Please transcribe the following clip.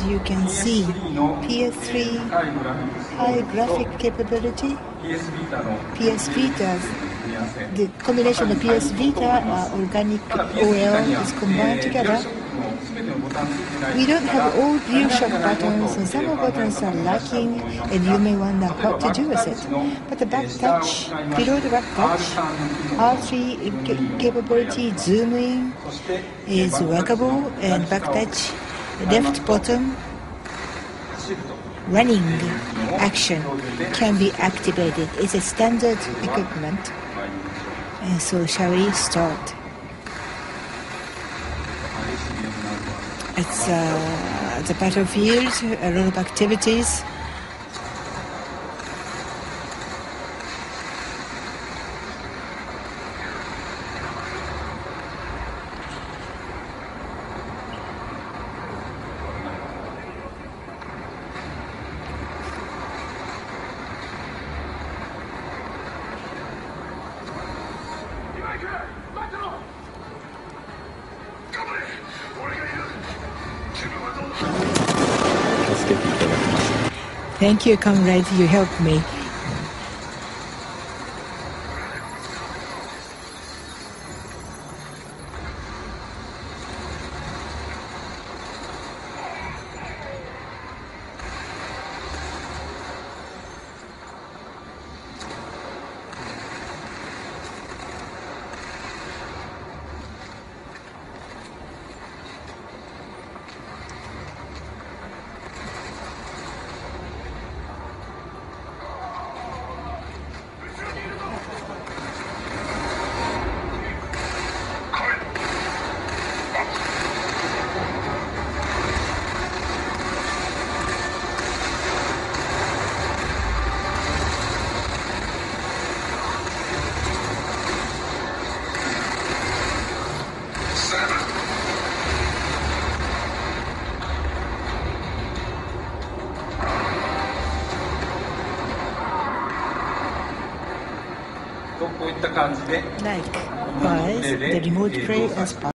As you can see, PS3 high graphic capability, PS Vita's the combination of PS Vita uh, organic EL is combined together. We don't have all DualShock buttons and some buttons are lacking and you may wonder what to do with it. But the back touch, below the back touch, R3 capability zoom in is workable and back touch left bottom running action can be activated. It's a standard equipment. And so shall we start? It's uh, the battlefield, a lot of activities. Thank you, comrade. You helped me. Like by the remote play as